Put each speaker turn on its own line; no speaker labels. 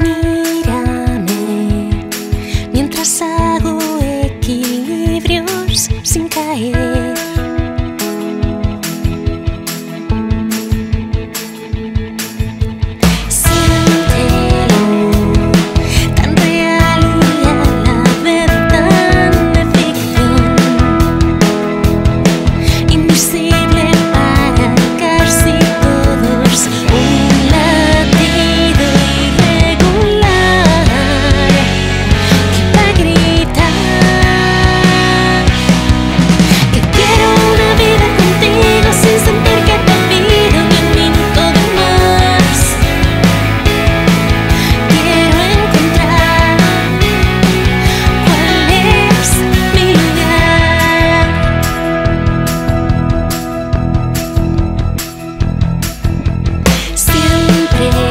mírame mientras Yeah.